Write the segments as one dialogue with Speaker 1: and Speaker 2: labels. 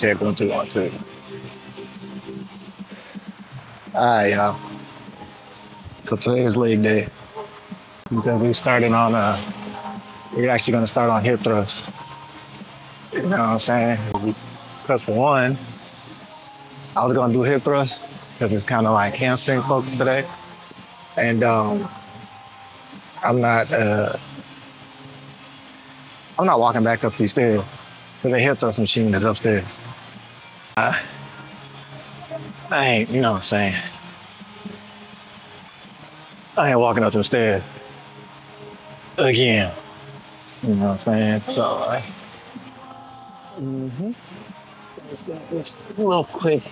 Speaker 1: check one two one two. All right, y'all. So today is leg day because we're starting on uh we're actually gonna start on hip thrust. You know what I'm saying? Because for one, I was gonna do hip thrust because it's kind of like hamstring focused today, and um, I'm not uh I'm not walking back up these stairs because the hip thrust machine is upstairs. I ain't, you know what I'm saying? I ain't walking up the stairs again. You know what I'm saying? So, uh, mm-hmm. Just a little quick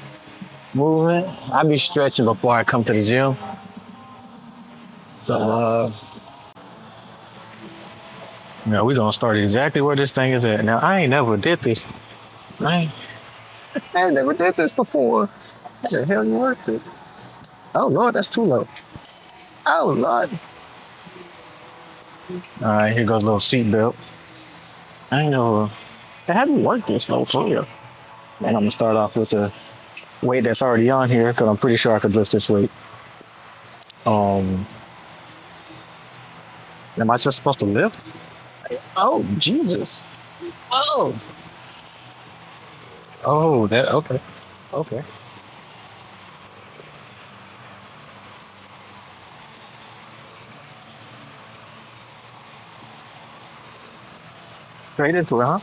Speaker 1: movement. I be stretching before I come to the gym. So, uh, know, we're gonna start exactly where this thing is at. Now, I ain't never did this. I I never did this before. How the hell you work it? Oh Lord, that's too low. Oh Lord. All right, here goes a little seat belt. I know. I haven't worked this low for real. And I'm gonna start off with the weight that's already on here because I'm pretty sure I could lift this weight. Um, am I just supposed to lift? Oh Jesus! Oh, oh that okay, okay. Straight into it, huh?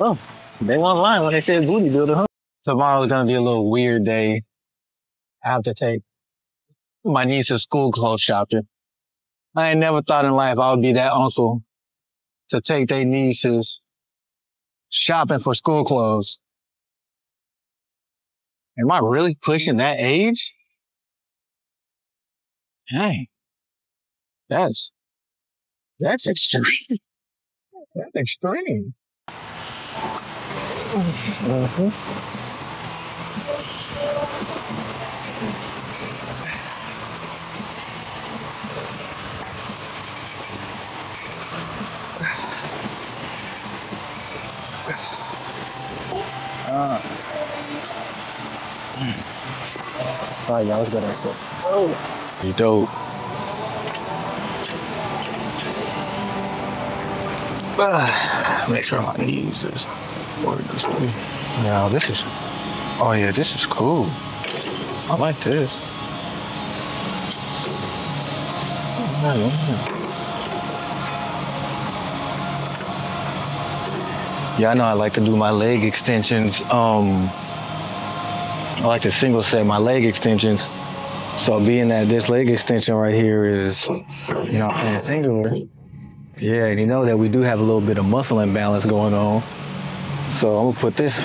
Speaker 1: Oh, they weren't lying when they said booty builder, huh? Tomorrow's gonna be a little weird day. I have to take my niece to school clothes shopping. I ain't never thought in life I would be that uncle to take their nieces shopping for school clothes. Am I really pushing that age? Hey, that's, that's extreme. That's extreme. Mhm. Ah. Oh, yeah, I was good at it. Oh. You dope. Ah, Make sure my knees is work this way. Now this is, oh yeah, this is cool. I like this. Oh, yeah, yeah. Yeah, I know I like to do my leg extensions. Um, I like to single set my leg extensions. So being that this leg extension right here is, you know, in singular, yeah, and you know that we do have a little bit of muscle imbalance going on. So I'm gonna put this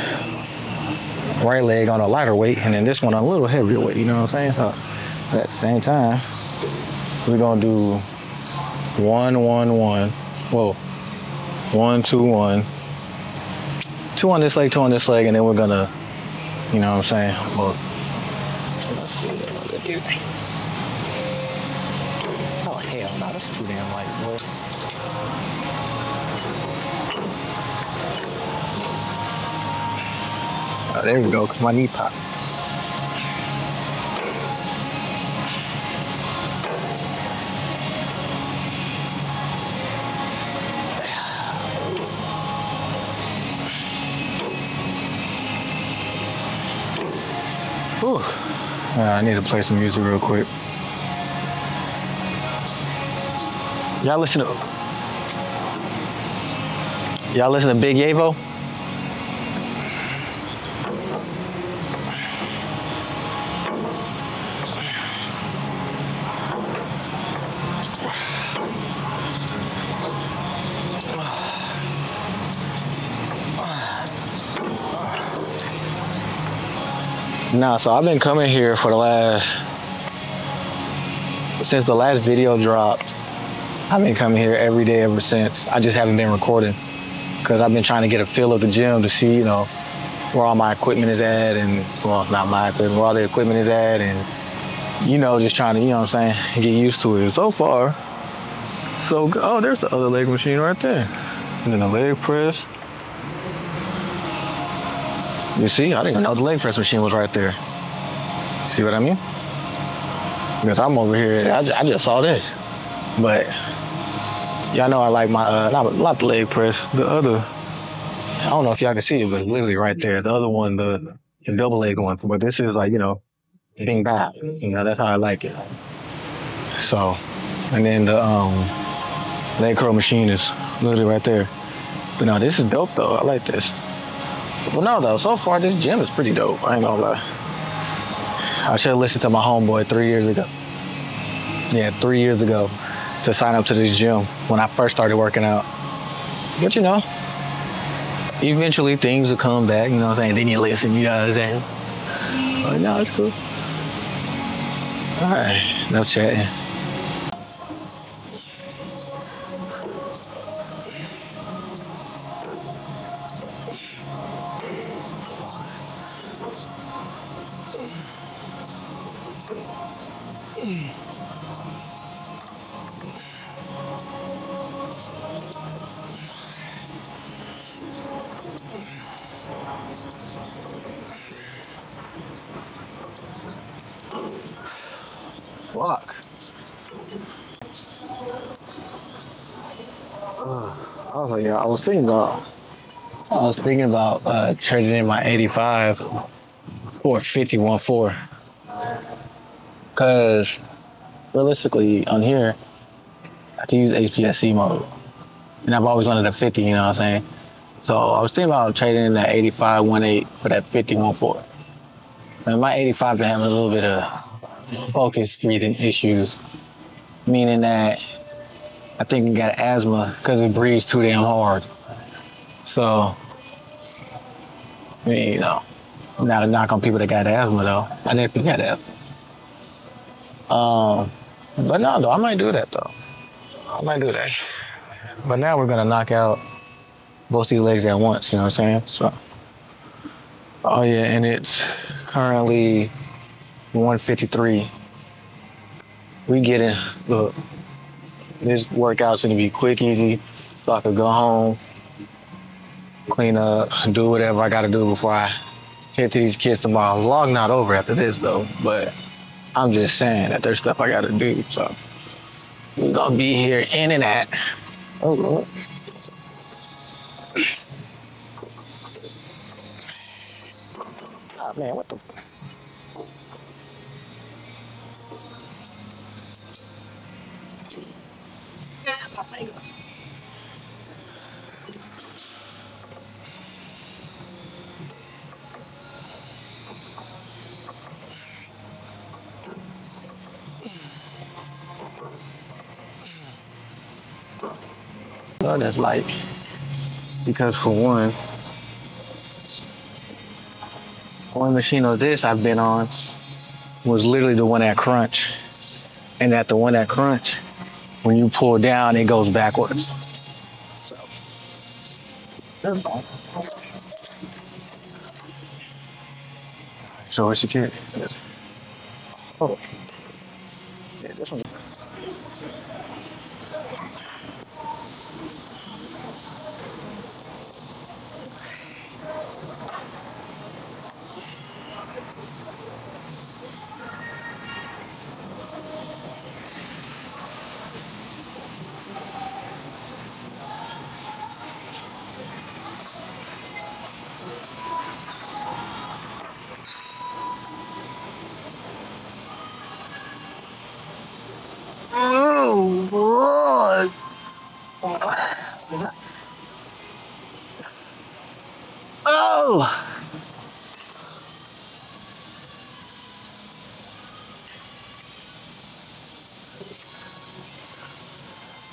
Speaker 1: right leg on a lighter weight and then this one on a little heavier weight, you know what I'm saying? So at the same time, we're gonna do one, one, one. Whoa. One, two, one. Two on this leg, two on this leg, and then we're gonna, you know what I'm saying? Well, Oh hell no, that's too damn light, boy. Oh, there we go, 'cause my knee popped. Uh, I need to play some music real quick. Y'all listen to Y'all listen to Big Yavo? Nah, so I've been coming here for the last since the last video dropped. I've been coming here every day ever since. I just haven't been recording because I've been trying to get a feel of the gym to see, you know, where all my equipment is at and well, not my equipment, where all the equipment is at and you know, just trying to, you know what I'm saying, get used to it. So far, so good. Oh, there's the other leg machine right there. And then the leg press. You see, I didn't even know the leg press machine was right there. See what I mean? Because I'm over here, I, ju- I just saw this. But y'all know I like my, uh, not, not the leg press, the other, I don't know if y'all can see it, but literally right there. The other one, the, the double leg one. But this is like, you know, bing bang. You know, that's how I like it. So, and then the um, leg curl machine is literally right there. But now this is dope though. I like this. But no, though, so far this gym is pretty dope. I ain't gonna lie. I should have listened to my homeboy three years ago. Yeah, three years ago to sign up to this gym when I first started working out. But you know, eventually things will come back, you know what I'm saying? Then you listen, you know what I'm saying? But no, it's cool. All right, no chatting. Fuck. Uh, I was like, yeah, I was thinking about, I was thinking about uh, trading in my 85 for a 51.4. Cause realistically on here, I can use APS-C mode. And I've always wanted a 50, you know what I'm saying? So I was thinking about trading in that 85 1.8 for that 51.4. And my 85 been having a little bit of focus breathing issues, meaning that I think we got asthma because it breathes too damn hard. So, you know, not a knock on people that got asthma though. I definitely got asthma. Um, but no, though, I might do that though. I might do that. But now we're gonna knock out both these legs at once. You know what I'm saying? So, oh yeah, and it's currently 153. We getting look. This workout's gonna be quick, easy, so I could go home, clean up, do whatever I gotta do before I hit these kids tomorrow. Vlog not over after this though, but I'm just saying that there's stuff I gotta do. So we're gonna be here in and at. Oh Lord. Ah man, what the Oh, that's like because for one, one machine of this I've been on was literally the one at Crunch, and at the one at Crunch, when you pull down, it goes backwards. So that's all. So it's. Oh.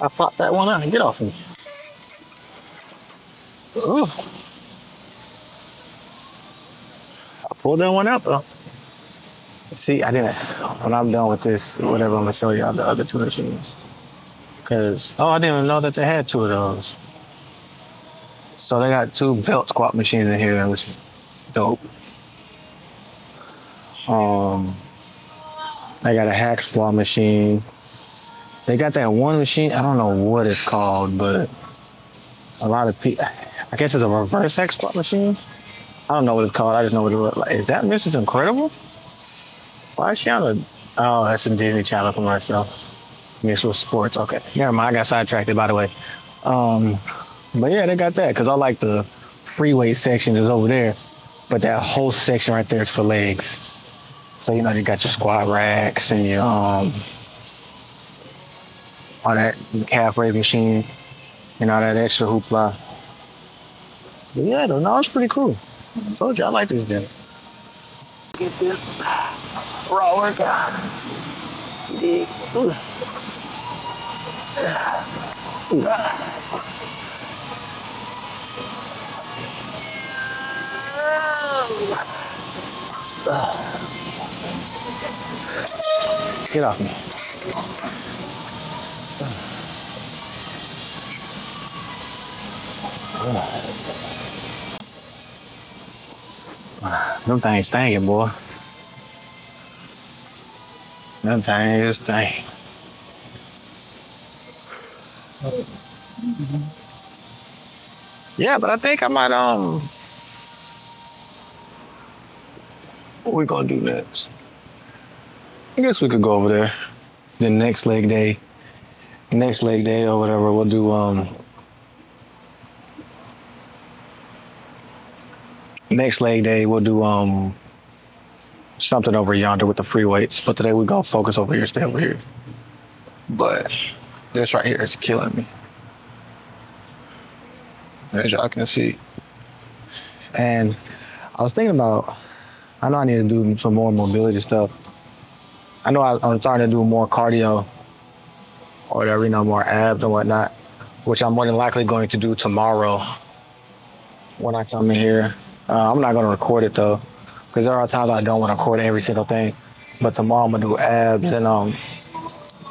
Speaker 1: I fought that one out. And get off me. Ooh. I pulled that one out though. See, I didn't. When I'm done with this, whatever, I'm gonna show y'all the other two machines. Cause oh, I didn't even know that they had two of those. So they got two belt squat machines in here, which is dope. Um, I got a hack squat machine, They got that one machine. I don't know what it's called, but a lot of people. I guess it's a reverse export machine. I don't know what it's called. I just know what it looks like. Is that Mrs. Incredible? Why is she on a? Oh, that's a Disney Channel commercial. With sports. Okay. Never mind. I got sidetracked. By the way. Um, but yeah, they got that because I like the freeway section is over there, but that whole section right there is for legs. So you know you got your squat racks and your um all that calf raise machine and all that extra hoopla. But yeah, though, no, it's pretty cool. I told you I like this gym. Get this raw workout. Yeah. Ooh. Ooh. Get off me. Them things stinking, boy. Them things stink. Yeah, but I think I might um what we gonna do next? I guess we could go over there. The next leg day. Next leg day or whatever, we'll do um next leg day we'll do um something over yonder with the free weights. But today we're gonna focus over here, stay over here. But this right here is killing me. As y'all can see. And I was thinking about I know I need to do some more mobility stuff. I know I, am starting to do more cardio or whatever, you know, more abs and whatnot, which I'm more than likely going to do tomorrow when I come in here. Uh, I'm not going to record it though, because there are times I don't want to record every single thing. But tomorrow I'm going to do abs and um,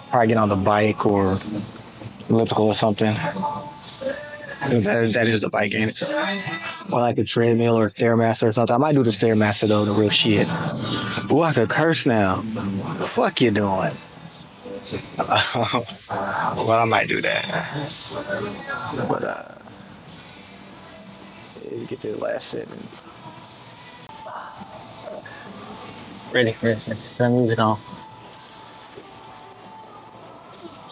Speaker 1: probably get on the bike or elliptical or something. That is, that is the bike, ain't it? Or like a treadmill or a stairmaster or something. I might do the stairmaster though, the real shit. Ooh, I could curse now. Fuck you doing? well, I might do that. But uh, get to the last sentence. Ready, ready. Turn music on.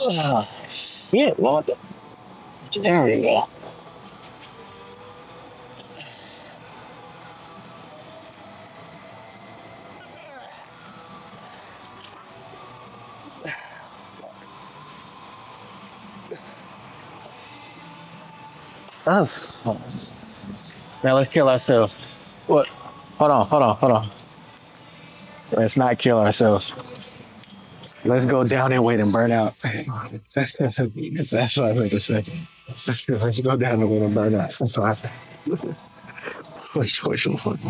Speaker 1: Ah, shit, what the? There we go. Oh. Now let's kill ourselves. What? Hold on, hold on, hold on. Let's not kill ourselves. Let's go down and wait and burn out. That's what I meant to say. Let's go down and wait and burn out. That's what I said. Which, which one?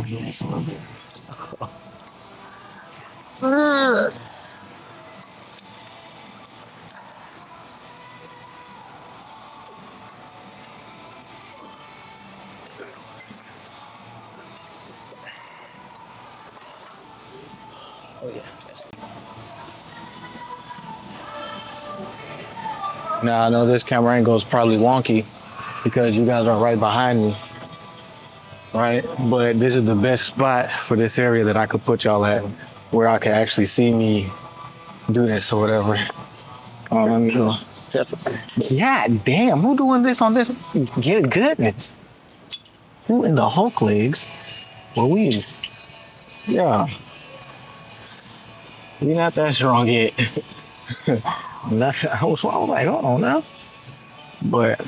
Speaker 1: I know this camera angle is probably wonky because you guys are right behind me, right? But this is the best spot for this area that I could put y'all at, where I can actually see me do this or whatever. Let me go. Yeah, damn, who doing this on this? Good goodness. Who in the Hulk leagues? Louise. Yeah. You're not that strong yet. Nothing. I was, I was like, on now. But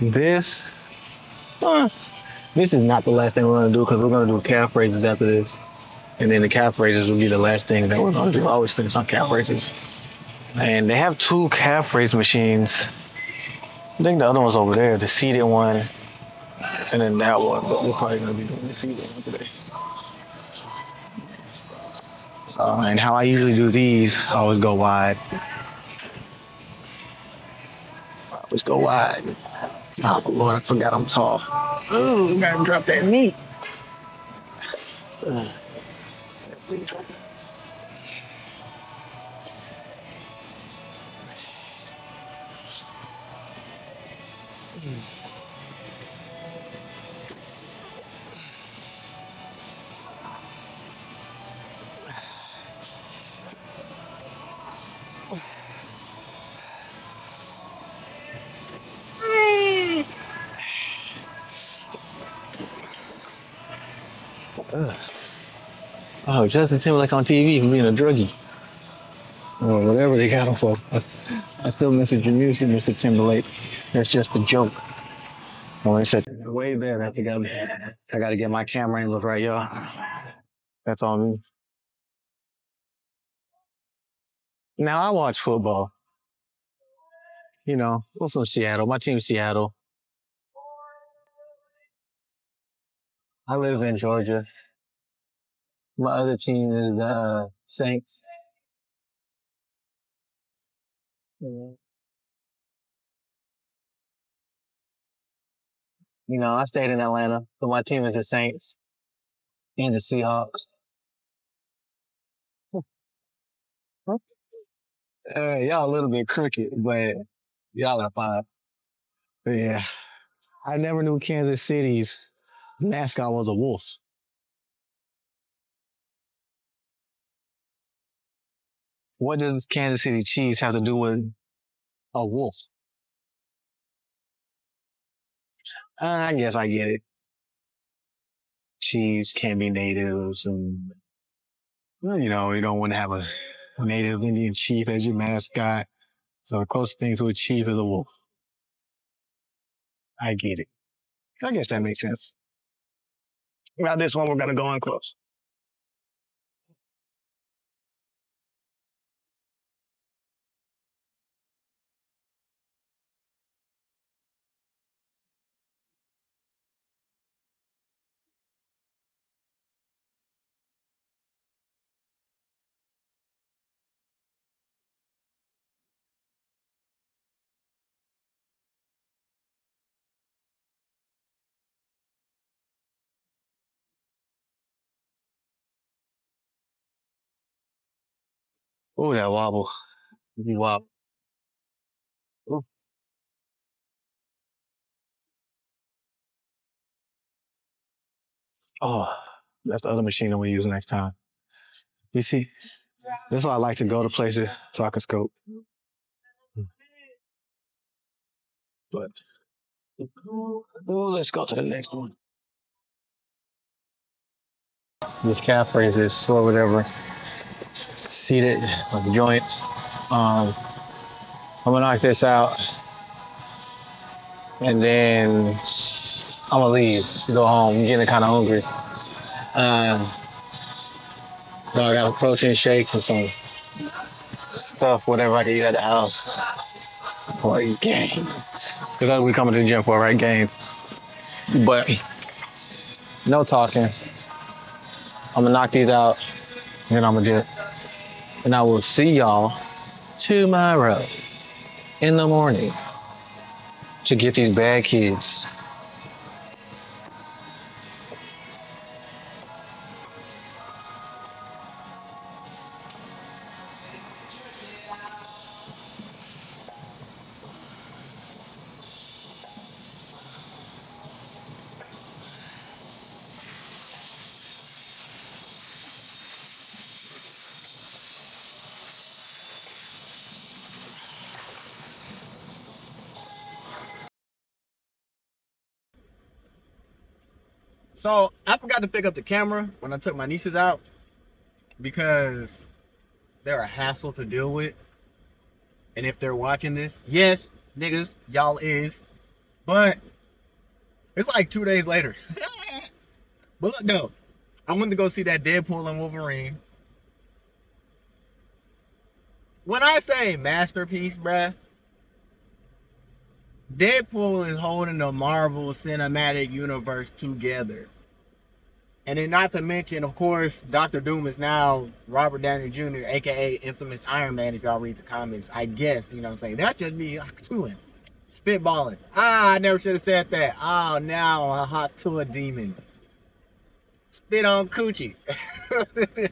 Speaker 1: this, uh, this is not the last thing we're gonna do because we're gonna do calf raises after this, and then the calf raises will be the last thing that we're gonna do. I always finish on calf raises, and they have two calf raise machines. I think the other one's over there, the seated one, and then that one. But we're probably gonna be doing the seated one today. Uh, and how I usually do these, I always go wide. I always go wide. Oh Lord, I forgot I'm tall. Ooh, gotta drop that knee. Oh, Justin Timberlake on TV for being a druggie. Or whatever they got him for. I, I still message your music, Mr. Timberlake. That's just a joke. When I said way there, I think I'm, I got to get my camera angle right, y'all. That's on me. Now I watch football. You know, we're from Seattle. My team's Seattle. I live in Georgia. My other team is uh Saints. You know, I stayed in Atlanta, but my team is the Saints and the Seahawks. Uh, y'all a little bit crooked, but y'all are fine. Yeah, I never knew Kansas City's mascot was a wolf. What does Kansas City Chiefs have to do with a wolf? Uh, I guess I get it. Chiefs can be natives, and you know you don't want to have a native Indian chief as your mascot. So the closest thing to a chief is a wolf. I get it. I guess that makes sense. Now this one we're gonna go in close. Oh, that wobble. You wobble. Ooh. Oh, that's the other machine I'm gonna use next time. You see, that's why I like to go to places so I can scope. But oh, let's go to the next one. This calf raises or whatever, seated on the joints. Um, I'm gonna knock this out, and then I'm gonna leave to go home. I'm getting kind of hungry. Um, so I got a protein shake and some stuff, whatever I can eat at the house for a game. Because that's what we coming to the gym for, right? Games. But no talking. I'm gonna knock these out, and then I'm gonna dip. And I will see y'all tomorrow in the morning to get these bad kids.
Speaker 2: So I forgot to pick up the camera when I took my nieces out because they're a hassle to deal with. And if they're watching this, yes, niggas, y'all is. But it's like two days later. but look, no, I went to go see that Deadpool and Wolverine. When I say masterpiece, bruh, Deadpool is holding the Marvel Cinematic Universe together. And then, not to mention, of course, Doctor Doom is now Robert Downey Jr., aka infamous Iron Man, if y'all read the comics. I guess, you know what I'm saying? That's just me doing. Spitballing. Ah, I never should have said that. Oh, now a hot to a demon. Spit on coochie.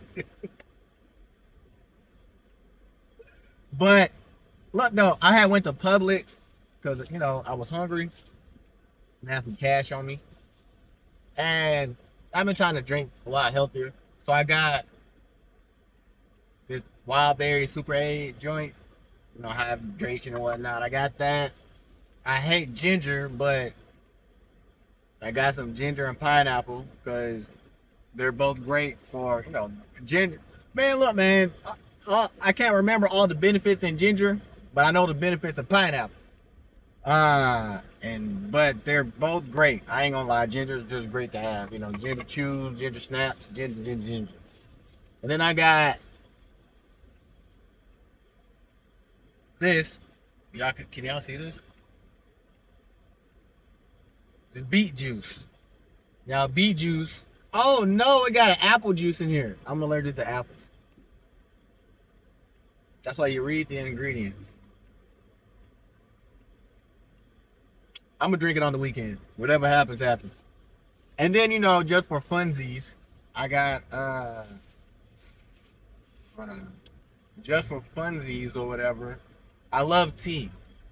Speaker 2: but, look, no, I had went to Publix
Speaker 1: because you know I was hungry and I had some cash on me, and I've been trying to drink a lot healthier. So I got this wild berry super A joint, you know, hydration and whatnot. I got that. I hate ginger, but I got some ginger and pineapple because they're both great for you know ginger. Man, look, man, uh, uh, I can't remember all the benefits in ginger, but I know the benefits of pineapple. Uh, and but they're both great. I ain't gonna lie, ginger is just great to have. You know, ginger chews, ginger snaps, ginger, ginger, ginger. And then I got this. Y'all can, can y'all see this? It's beet juice. Now beet juice. Oh no, it got an apple juice in here. I'm allergic to apples. That's why you read the ingredients. I'm gonna drink it on the weekend. Whatever happens, happens. And then you know, just for funsies, I got uh, uh just for funsies or whatever. I love tea.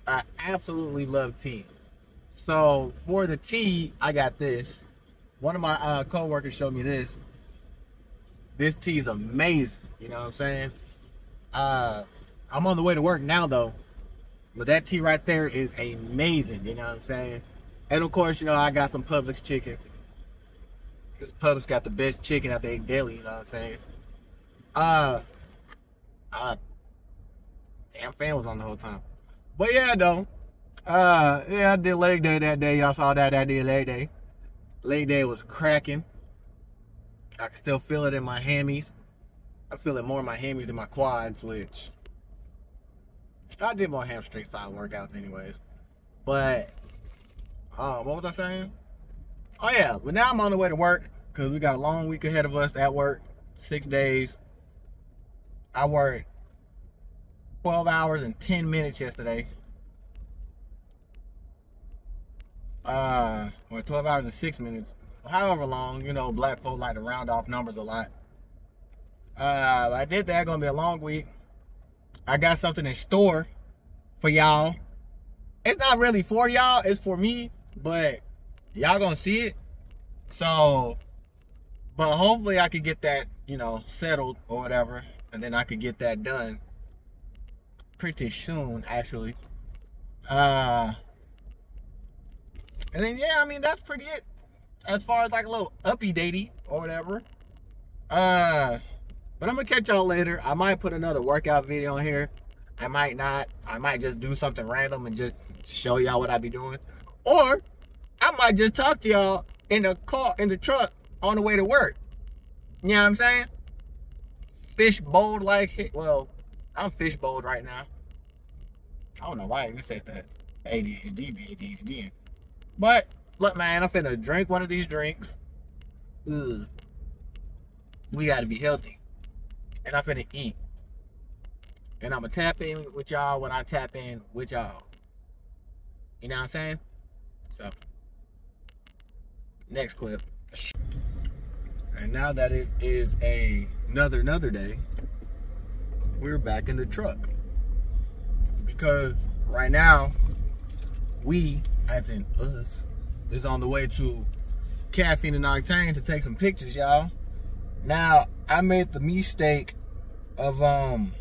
Speaker 1: I absolutely love tea. So for the tea, I got this. One of my uh, co-workers showed me this. This tea is amazing. You know what I'm saying? Uh, I'm on the way to work now though. But that tea right there is amazing, you know what I'm saying? And of course, you know, I got some Publix chicken. Because Publix got the best chicken out there in daily, you know what I'm saying? Uh, uh, damn fan was on the whole time. But yeah, though. Uh, yeah, I did leg day that day. Y'all saw that I did leg day. Leg day was cracking. I can still feel it in my hammies. I feel it more in my hammies than my quads, which I did more hamstring style workouts anyways. But uh, what was I saying? Oh yeah, but now I'm on the way to work because we got a long week ahead of us at work. Six days. I worked 12 hours and 10 minutes yesterday. Uh, or 12 hours and 6 minutes. However long, you know, black folk like to round off numbers a lot. Uh, I did that. Gonna be a long week. I got something in store for y'all. It's not really for y'all, it's for me, but y'all gonna see it. So, but hopefully I could get that, you know, settled or whatever, and then I could get that done pretty soon, actually. Uh, and then yeah, I mean that's pretty it as far as like a little uppy datey or whatever. Uh, but I'm gonna catch y'all later. I might put another workout video on here. I might not. I might just do something random and just show y'all what I be doing. Or I might just talk to y'all in the car, in the truck on the way to work. You know what I'm saying? Fish bowled like, well, I'm fish bowled right now. I don't know why I even said that. ADHD, ADHD. But, look, man, I'm finna drink one of these drinks. Ugh. We gotta be healthy. And I'm finna eat. And I'm gonna tap in with y'all when I tap in with y'all. You know what I'm saying? So, next clip. And now that it is a another another day, we're back in the truck. Because right now, we, as in us, is on the way to Caffeine and Octane to take some pictures, y'all. Now, I made the mistake of um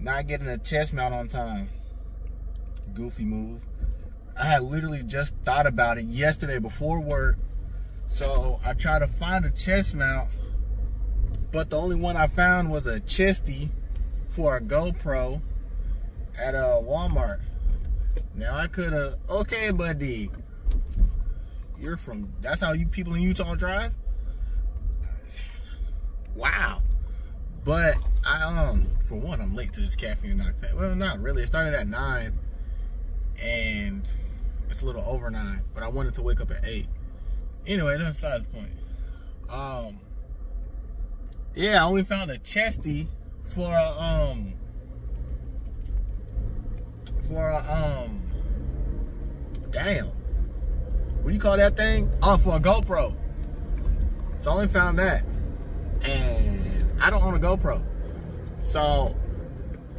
Speaker 1: not getting a chest mount on time. Goofy move. I had literally just thought about it yesterday before work. So I tried to find a chest mount, but the only one I found was a chesty for a GoPro at a uh, Walmart. Now I could have, okay, buddy. You're from, that's how you people in Utah drive? Wow. But I um for one I'm late to this caffeine octane. Well not really. It started at nine and it's a little over nine, but I wanted to wake up at eight. Anyway, that's besides the point. Um yeah, I only found a chesty for a um for a um damn. What do you call that thing? Oh, for a GoPro. So I only found that. And I don't own a GoPro. So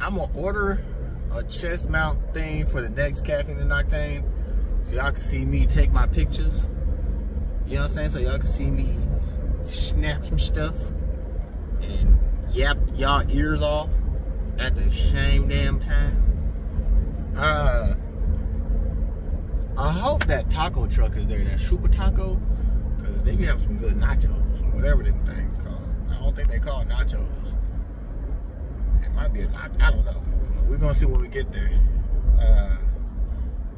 Speaker 1: I'm gonna order a chest mount thing for the next caffeine and octane. So y'all can see me take my pictures. You know what I'm saying? So y'all can see me snap some stuff and yap y'all ears off at the same damn time. Uh I hope that taco truck is there, that super taco, because they be having some good nachos, or whatever them things don't think they call nachos. It might be a nach I don't know. We're gonna see when we get there. Uh,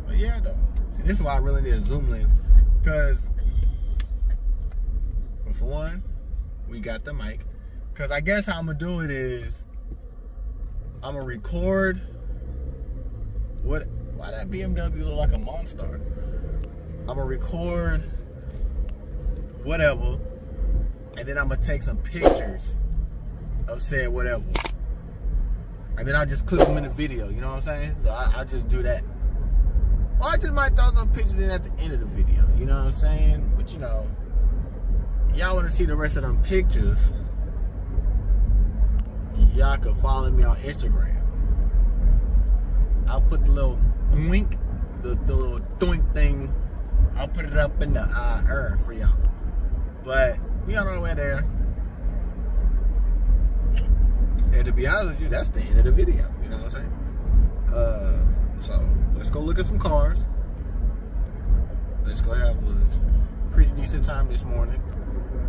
Speaker 1: but yeah, though. See, this is why I really need a zoom lens, because for one, we got the mic. Because I guess how I'm gonna do it is, I'm gonna record what why that BMW look like a monster? I'm gonna record whatever, and then I'm gonna take some pictures of said whatever. And then I'll just clip them in the video, you know what I'm saying? So I, I just do that. Or I just might throw some pictures in at the end of the video, you know what I'm saying? But you know, y'all wanna see the rest of them pictures, y'all can follow me on Instagram. I'll put the little link, the, the little doink thing, I'll put it up in the uh, air for y'all. But we on our way there. And to be honest with you, that's the end of the video. You know what I'm saying? Uh, so let's go look at some cars. Let's go have a pretty decent time this morning.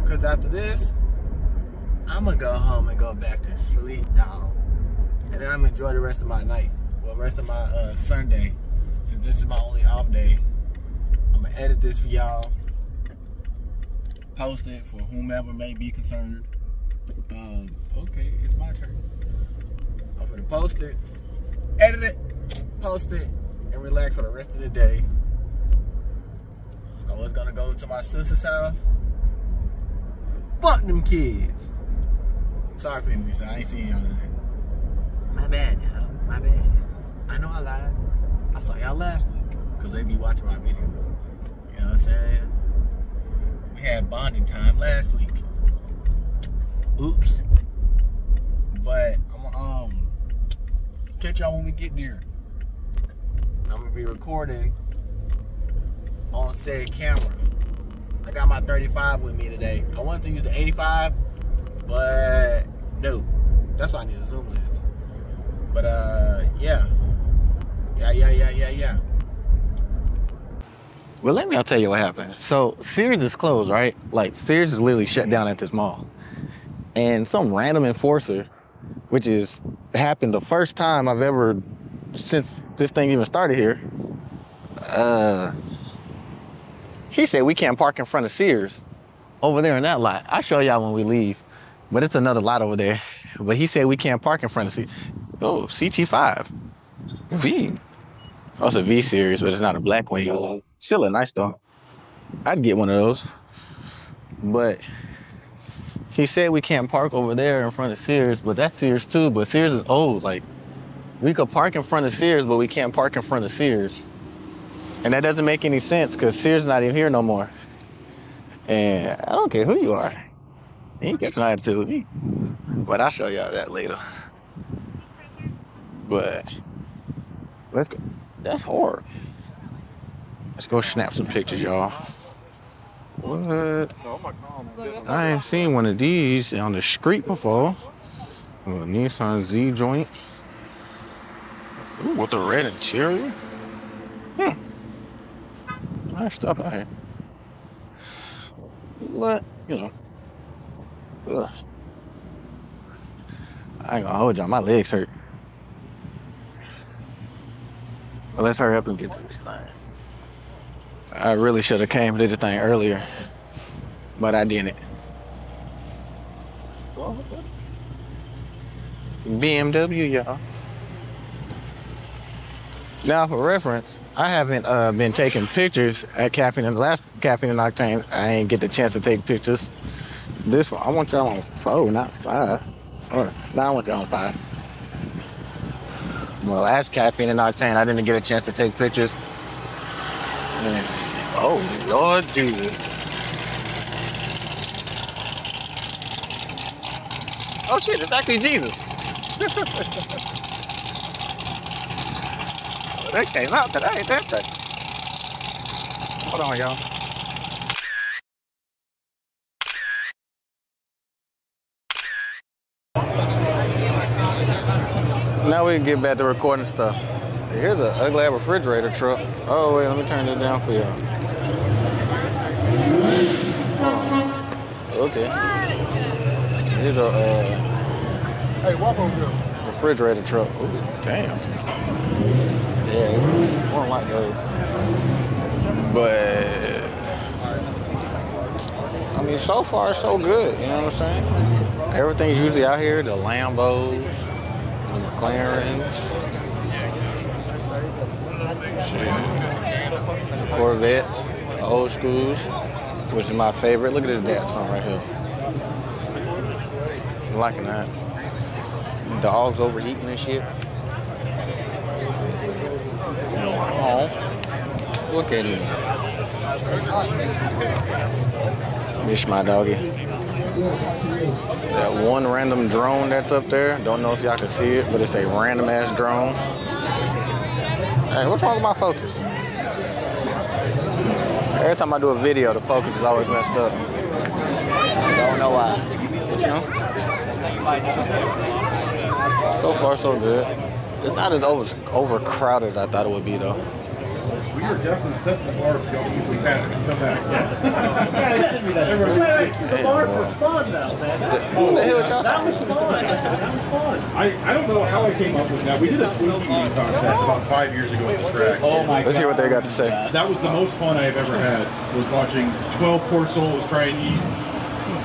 Speaker 1: Cause after this, I'm gonna go home and go back to sleep, dog. And then I'm gonna enjoy the rest of my night. Well, rest of my uh, Sunday, since this is my only off day. I'm gonna edit this for y'all. Post it for whomever may be concerned. Um, okay, it's my turn. I'm gonna post it, edit it, post it, and relax for the rest of the day. I was gonna go to my sister's house. Fuck them kids. I'm sorry for me, so I ain't seen y'all today. My bad, y'all. My bad. I know I lied. I saw y'all last week because they be watching my videos. You know what I'm saying? We had bonding time last week. Oops. But I'm um catch y'all when we get there. I'm gonna be recording on said camera. I got my 35 with me today. I wanted to use the 85, but no. That's why I need a zoom lens. But uh yeah. Yeah, yeah, yeah, yeah, yeah.
Speaker 3: Well, let me I'll tell you what happened. So Sears is closed, right? Like Sears is literally shut down at this mall. And some random enforcer, which is happened the first time I've ever since this thing even started here, uh he said we can't park in front of Sears over there in that lot. I'll show y'all when we leave. But it's another lot over there. But he said we can't park in front of Sears. Oh, CT5. V. Oh, it's a V series, but it's not a black one. Still a nice dog. I'd get one of those. But he said we can't park over there in front of Sears, but that's Sears too. But Sears is old. Like we could park in front of Sears, but we can't park in front of Sears. And that doesn't make any sense because Sears not even here no more. And I don't care who you are. You ain't got nothing do with me. But I'll show y'all that later. But let's go. That's hard. Let's go snap some pictures, y'all. What? I ain't seen one of these on the street before. A Nissan Z joint. Ooh, with the red interior. Hmm. Nice stuff out here. You know. Ugh. I ain't gonna hold y'all. My legs hurt. Well, let's hurry up and get to this thing. I really should have came to the thing earlier, but I didn't. BMW, y'all. Now, for reference, I haven't uh, been taking pictures at Caffeine and the last Caffeine and Octane. I ain't get the chance to take pictures. This one, I want y'all on four, not five. Or, no, I want y'all on five. Well, last Caffeine and Octane, I didn't get a chance to take pictures. And, oh, Lord Jesus. Oh shit, it's actually Jesus.
Speaker 1: That came out today, didn't they? Hold on, y'all. Now we can get back to recording stuff. Here's an ugly refrigerator truck. Oh wait, let me turn this down for y'all. Okay. Here's a uh,
Speaker 4: Hey, walk over here.
Speaker 1: refrigerator truck. Ooh, damn. Yeah, one like those. But I mean, so far so good. You know what I'm saying? Everything's usually out here. The Lambos, the McLarens, shit, the Corvettes, the old schools, which is my favorite. Look at this Datsun right here. I'm liking that. Dogs overeating and shit. Oh, look at him. Miss my doggy. That one random drone that's up there, don't know if y'all can see it, but it's a random ass drone. Hey, what's wrong with my focus? Every time I do a video, the focus is always messed up. Don't know why. But you know. So far, so good. It's not as over, overcrowded as I thought it would be, though.
Speaker 4: We are definitely setting the bar if y'all easily pass and come back.
Speaker 5: The bar for fun though, man. That's cool.
Speaker 1: the hell y'all
Speaker 5: That was fun. That was fun.
Speaker 4: I, I don't know how I came up with that. We did a Twinkie eating contest about five years ago at the track.
Speaker 5: Oh my god!
Speaker 1: Let's hear what they got to say.
Speaker 4: That was the most fun I've ever had. Was watching 12 poor souls try and eat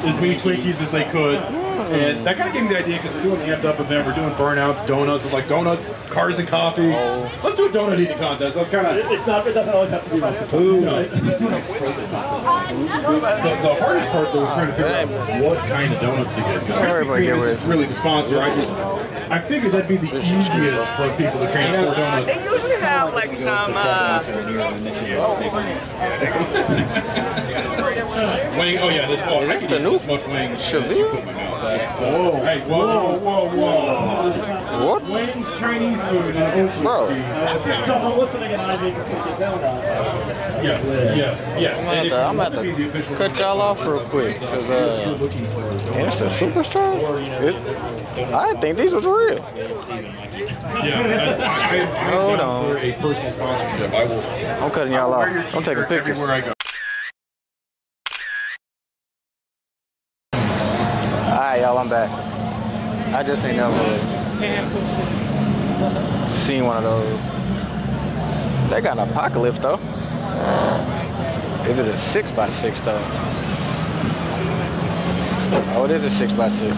Speaker 4: as many Twinkies as they could. And that kind of gave me the idea because we're doing the amped up event. We're doing burnouts, donuts. It's like donuts, cars, and coffee. Let's do a donut eating contest. That's kind of
Speaker 5: It's not. It doesn't always have to be like this.
Speaker 4: Ooh.
Speaker 5: So, Let's do an explosive contest.
Speaker 4: the, the hardest part though was trying to figure out what kind of donuts to get because Krispy
Speaker 1: Everybody get
Speaker 4: Kreme isn't really the sponsor. I just I figured that'd be the easiest for people to can't afford donuts.
Speaker 6: They usually have like some uh,
Speaker 4: Wing, oh yeah, this, oh,
Speaker 1: Is this the new
Speaker 4: this much wings.
Speaker 1: Cheville?
Speaker 4: Put in my mouth. Whoa, hey, whoa, whoa, whoa, whoa.
Speaker 1: What?
Speaker 4: Wings, Chinese food, and Oakwood
Speaker 1: Bro.
Speaker 4: Street.
Speaker 5: So if I'm listening and I make a cookie donut, I should get to
Speaker 4: Yes, yes, yes.
Speaker 1: I'm
Speaker 4: And if
Speaker 1: about to, I'm
Speaker 4: want to be the official
Speaker 1: to cut y'all off real quick, because, uh,
Speaker 4: looking for a donut.
Speaker 1: and it's a superstar? It, I didn't think these was real.
Speaker 4: Yeah, that's, I, I, I'm
Speaker 1: Hold on.
Speaker 4: for a personal sponsorship. I will.
Speaker 1: I'm cutting y'all off. I'm taking pictures.
Speaker 4: everywhere I go.
Speaker 1: Y'all, I'm back. I just ain't never seen one of those. They got an apocalypse though. Is it a six by six though? Oh, it is a six by six.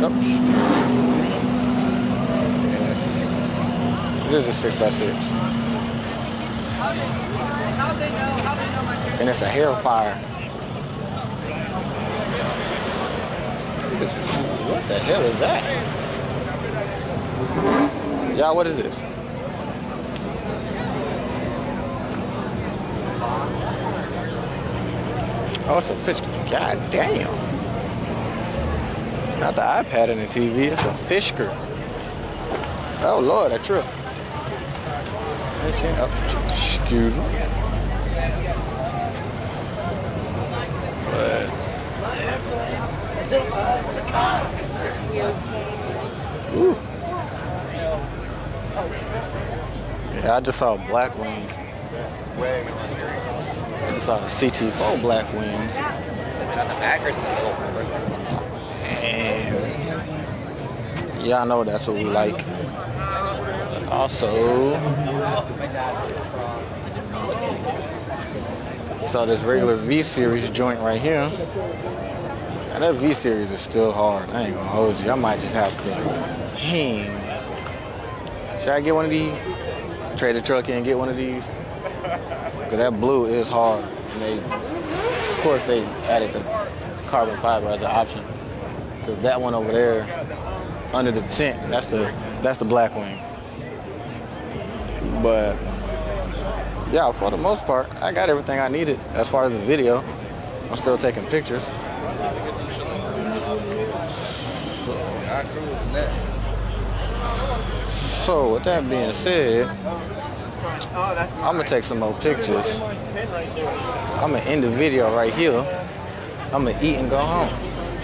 Speaker 1: Nope. Yeah. It is a six by six. And it's a hellfire. What the hell is that? Y'all, what is this? Oh, it's a fish. God damn. Not the iPad and the TV, it's a Fisker. Oh, Lord, I tripped. Oh, excuse me. Ooh. Yeah, I just saw a Blackwing. I just saw a CT4 Blackwing. And y'all know that's what we like. But also, saw this regular V series joint right here. And that V series is still hard. I ain't gonna hold you. I might just have to hang. Should I get one of these? Trade the truck in and get one of these? Cause that blue is hard. And they, of course, they added the carbon fiber as an option. Cause that one over there, under the tent, that's the that's the Blackwing. But yeah, for the most part, I got everything I needed as far as the video. I'm still taking pictures. So, with that being said, I'm gonna take some more pictures. I'm gonna end the video right here. I'm gonna eat and go home.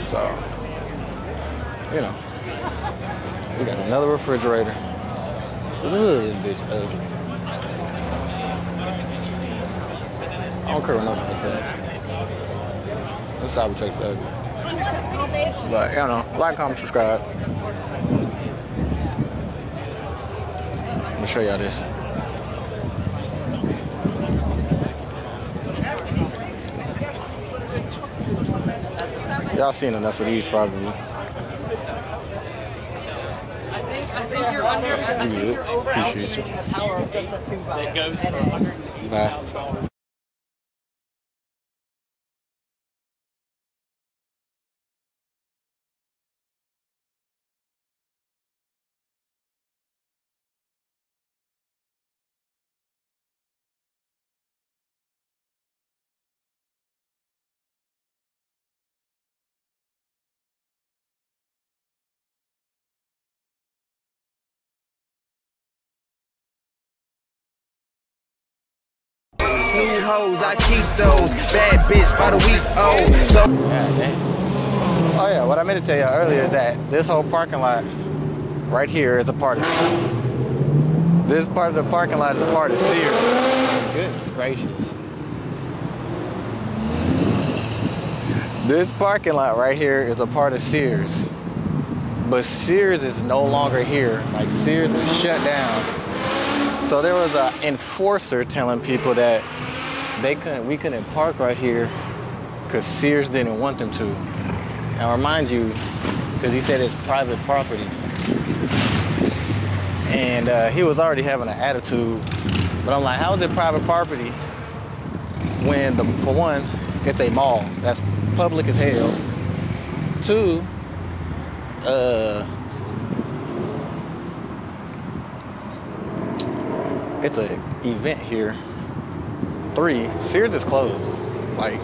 Speaker 1: So, you know, we got another refrigerator. Ugh, this bitch ugly. I don't care what nobody says. This Cybertruck's ugly. But, you know, like, comment, subscribe. Let me show y'all this. Y'all seen enough of these probably.
Speaker 6: I think you're under. I think you're over
Speaker 1: Appreciate you.
Speaker 6: estimating the power of eight that goes for 100
Speaker 1: Bye.
Speaker 7: I keep those. Bad bitch by the week old. So
Speaker 1: Oh yeah, what I meant to tell y'all earlier is that this whole parking lot right here is a part of this part of the parking lot is a part of Sears. Goodness gracious. This parking lot right here is a part of Sears. But Sears is no longer here. Like Sears is shut down. So there was an enforcer telling people that they couldn't we couldn't park right here because Sears didn't want them to. Now remind you, because he said it's private property. And uh, he was already having an attitude. But I'm like, how is it private property when, the, for one, it's a mall that's public as hell. Two, uh, it's an event here. Three, Sears is closed. Like,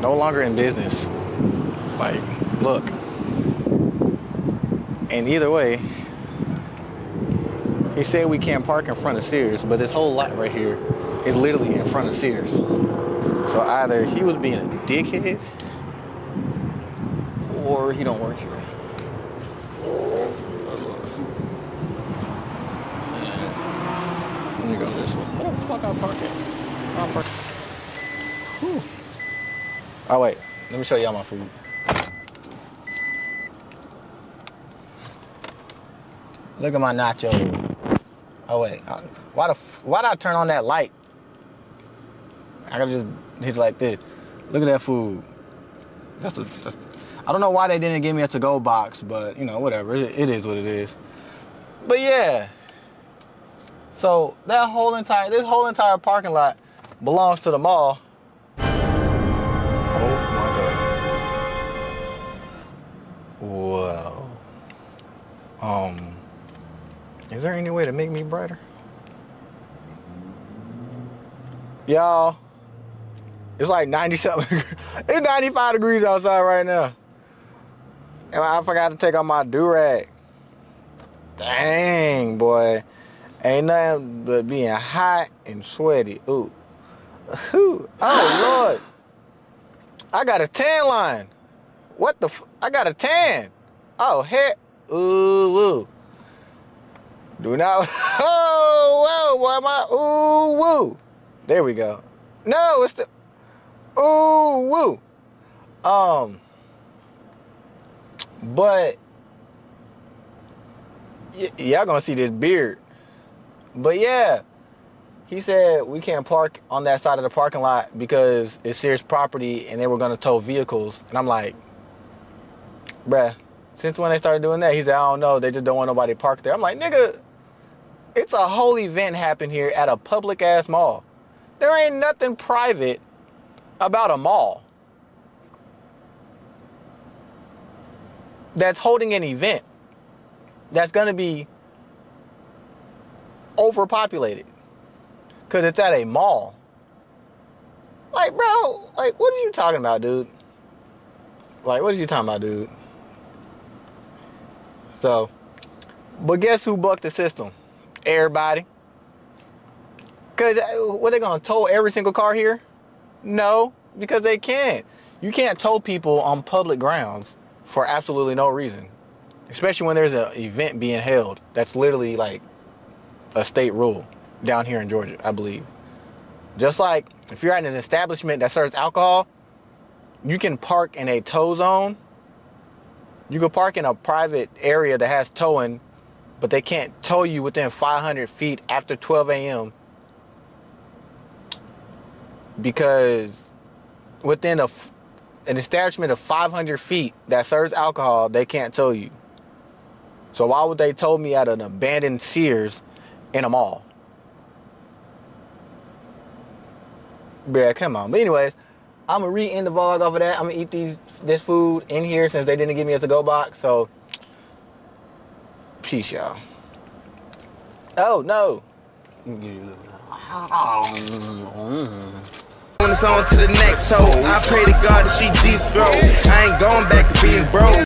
Speaker 1: no longer in business. Like, look. And either way, he said we can't park in front of Sears, but this whole lot right here is literally in front of Sears. So either he was being a dickhead, or he don't work here. Let me go this way. Where the fuck I park it? Whew. Oh wait, let me show y'all my food. Look at my nacho. Oh wait, uh, why the why did I turn on that light? I could just hit it like this. Look at that food. That's a. That's, I don't know why they didn't give me a to-go box, but you know whatever. It, it is what it is. But yeah. So that whole entire this whole entire parking lot belongs to the mall. Oh my god. Whoa. Um. Is there any way to make me brighter? Y'all, it's like 90 something. it's 95 degrees outside right now. And I forgot to take out my do-rag. Dang, boy. Ain't nothing but being hot and sweaty. Ooh. Ooh. Oh, Lord. I got a tan line. What the I got a tan. Oh, heck. Ooh, woo. Do not. Oh, whoa, boy, my. Ooh, woo. There we go. No, it's the. Ooh, woo. Um. But. Y'all gonna see this beard. But yeah. He said we can't park on that side of the parking lot because it's Sears property and they were gonna tow vehicles. And I'm like, bruh, since when they started doing that? He said, I don't know. They just don't want nobody parked there. I'm like, nigga, it's a whole event happened here at a public ass mall. There ain't nothing private about a mall that's holding an event that's gonna be overpopulated because it's at a mall. Like, bro, like, what are you talking about, dude? Like, what are you talking about, dude? So, But guess who bucked the system? Everybody. Cause uh, what they gonna tow every single car here? No, because they can't. You can't tow people on public grounds for absolutely no reason. Especially when there's an event being held. That's literally like a state rule down here in Georgia, I believe. Just like if you're at an establishment that serves alcohol, you can park in a tow zone. You can park in a private area that has towing, but they can't tow you within 500 feet after 12 a.m. because within a an establishment of 500 feet that serves alcohol, they can't tow you. So why would they tow me at an abandoned Sears in a mall? Yeah, come on. But anyways, I'm gonna re-end the vlog off of that. I'm gonna eat these this food in here since they didn't give me a to-go box. So peace, y'all. Oh no. Let me
Speaker 7: to the next hoe, I pray to God that she deep throat. I ain't going back to being broke.